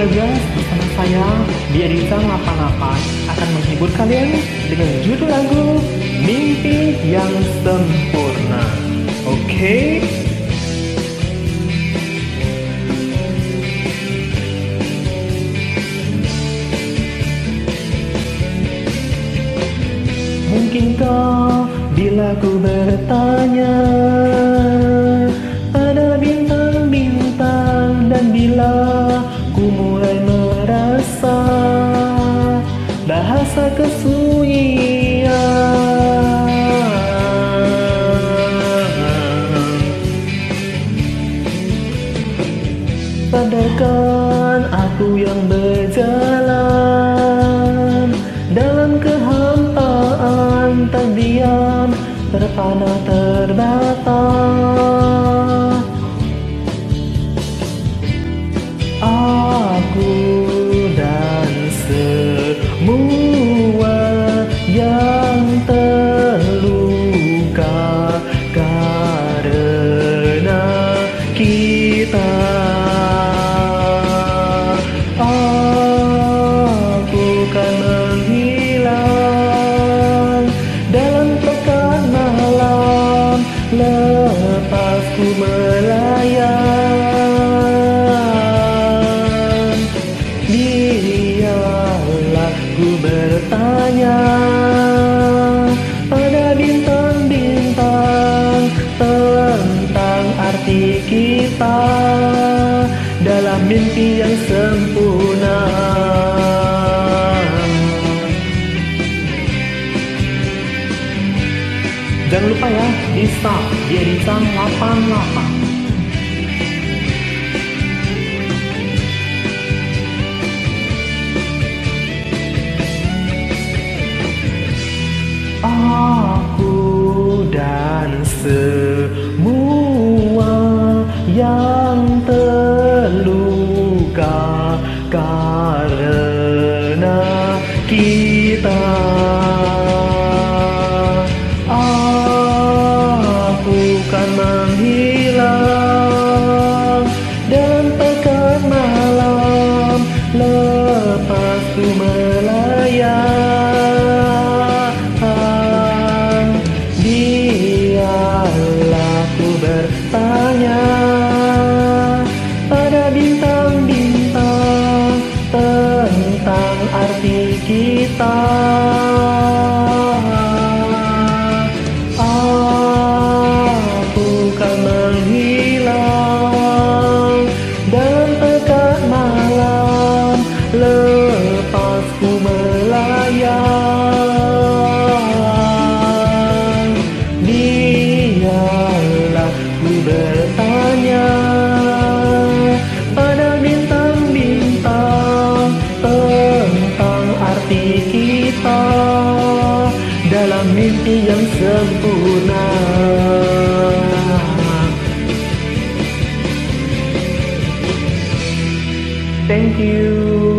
Halo guys, bersama saya Diarita 88 akan menghibur kalian dengan judul lagu Mimpi yang Sempurna. Oke? Okay? Mungkinkah bila ku bertanya bahasa kesunyian aku yang berjalan dalam kehampaan tak diam terpana terbata Aku melayang Biarlah ku bertanya pada bintang-bintang tentang arti kita dalam mimpi yang sempurna. Jangan lupa ya, di stop, di editan 88. God. Kita yang sempurna. Thank you.